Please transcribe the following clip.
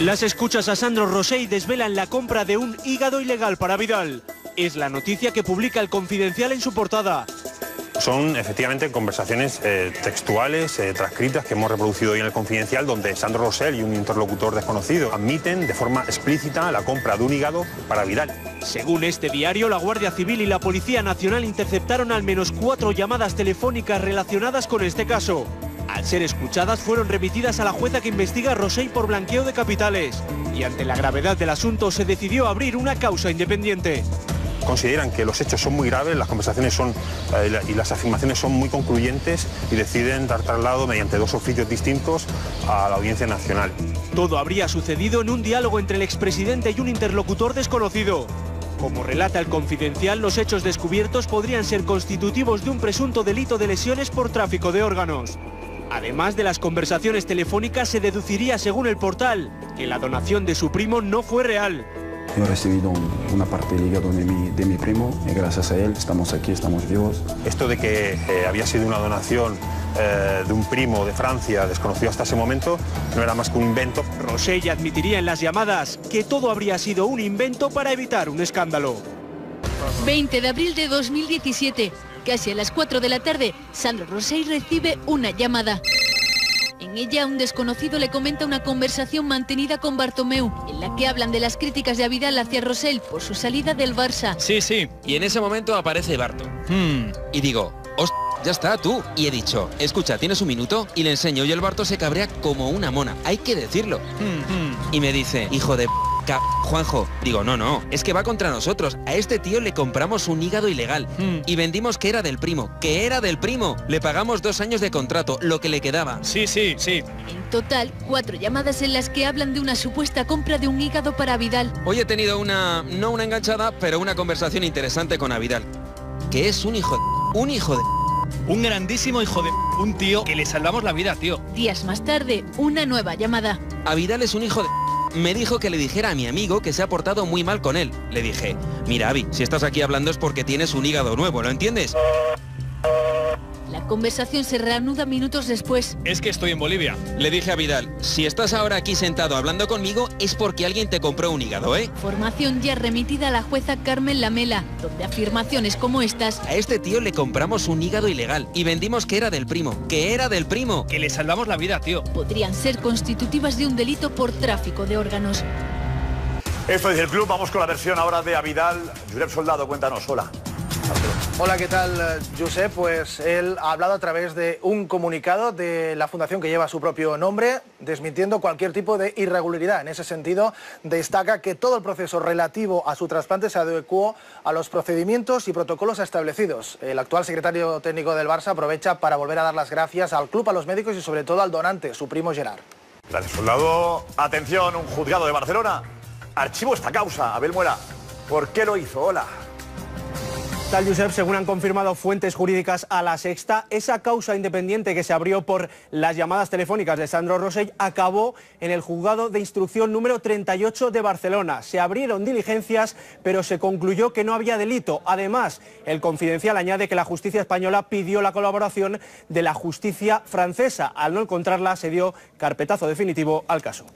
Las escuchas a Sandro Rosell desvelan la compra de un hígado ilegal para Vidal. Es la noticia que publica el Confidencial en su portada. Son efectivamente conversaciones eh, textuales, eh, transcritas, que hemos reproducido hoy en el Confidencial, donde Sandro Rosell y un interlocutor desconocido admiten de forma explícita la compra de un hígado para Vidal. Según este diario, la Guardia Civil y la Policía Nacional interceptaron al menos cuatro llamadas telefónicas relacionadas con este caso. Al ser escuchadas, fueron remitidas a la jueza que investiga a Rosell por blanqueo de capitales. Y ante la gravedad del asunto, se decidió abrir una causa independiente consideran que los hechos son muy graves, las conversaciones son eh, y las afirmaciones son muy concluyentes y deciden dar traslado mediante dos oficios distintos a la Audiencia Nacional. Todo habría sucedido en un diálogo entre el expresidente y un interlocutor desconocido. Como relata el confidencial, los hechos descubiertos podrían ser constitutivos de un presunto delito de lesiones por tráfico de órganos. Además de las conversaciones telefónicas, se deduciría, según el portal, que la donación de su primo no fue real. He recibido una parte del hígado de mi, de mi primo y gracias a él estamos aquí, estamos vivos. Esto de que eh, había sido una donación eh, de un primo de Francia desconocido hasta ese momento no era más que un invento. Rosell admitiría en las llamadas que todo habría sido un invento para evitar un escándalo. 20 de abril de 2017. Casi a las 4 de la tarde, Sandro Rosell recibe una llamada. En ella, un desconocido le comenta una conversación mantenida con Bartomeu, en la que hablan de las críticas de Avidal hacia Rosell por su salida del Barça. Sí, sí, y en ese momento aparece Barto. Hmm, y digo, ¡Host ya está, tú. Y he dicho, escucha, ¿tienes un minuto? Y le enseño y el Barto se cabrea como una mona. Hay que decirlo. Hmm, hmm. Y me dice, hijo de... Juanjo, digo, no, no, es que va contra nosotros. A este tío le compramos un hígado ilegal Hmm. y vendimos que era del primo, que era del primo. Le pagamos dos años de contrato, lo que le quedaba. Sí, sí, sí. En total, cuatro llamadas en las que hablan de una supuesta compra de un hígado para Vidal. Hoy he tenido una, no una enganchada, pero una conversación interesante con Avidal, que es un hijo de... Un hijo de... Un grandísimo hijo de... Un tío que le salvamos la vida, tío. Días más tarde, una nueva llamada. Avidal es un hijo de... Me dijo que le dijera a mi amigo que se ha portado muy mal con él. Le dije, mira Avi, si estás aquí hablando es porque tienes un hígado nuevo, ¿lo entiendes? La conversación se reanuda minutos después. Es que estoy en Bolivia. Le dije a Vidal, si estás ahora aquí sentado hablando conmigo es porque alguien te compró un hígado, ¿eh? Formación ya remitida a la jueza Carmen Lamela, donde afirmaciones como estas A este tío le compramos un hígado ilegal y vendimos que era del primo, que era del primo. Que le salvamos la vida, tío. podrían ser constitutivas de un delito por tráfico de órganos. Esto es el club, vamos con la versión ahora de Avidal. Jurep Soldado, cuéntanos, hola. Hola, ¿qué tal, Josep? Pues él ha hablado a través de un comunicado de la fundación que lleva su propio nombre, desmintiendo cualquier tipo de irregularidad. En ese sentido, destaca que todo el proceso relativo a su trasplante se adecuó a los procedimientos y protocolos establecidos. El actual secretario técnico del Barça aprovecha para volver a dar las gracias al club, a los médicos y sobre todo al donante, su primo Gerard. Dale, Soldado, atención, un juzgado de Barcelona. Archivo esta causa, Abel Muera. ¿Por qué lo hizo? Hola. Tal Josep, según han confirmado fuentes jurídicas a la sexta, esa causa independiente que se abrió por las llamadas telefónicas de Sandro Rosell acabó en el juzgado de instrucción número 38 de Barcelona. Se abrieron diligencias, pero se concluyó que no había delito. Además, el confidencial añade que la justicia española pidió la colaboración de la justicia francesa. Al no encontrarla, se dio carpetazo definitivo al caso.